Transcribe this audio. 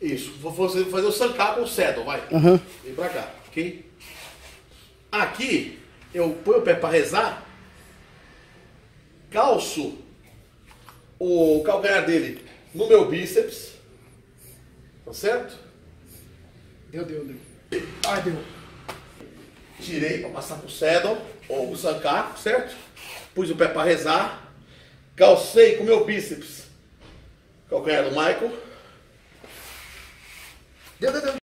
Isso. Vou fazer, fazer o sancar com o saddle, vai. Aham. Vem pra cá, ok? Aqui, eu ponho o pé pra rezar, calço o calcanhar dele no meu bíceps, tá certo? Deu, deu, deu. Ai, deu. Tirei pra passar pro saddle, ou o sancar, certo? Pus o pé pra rezar, calcei com o meu bíceps, calcanhar do Michael, Deu, deu, deu.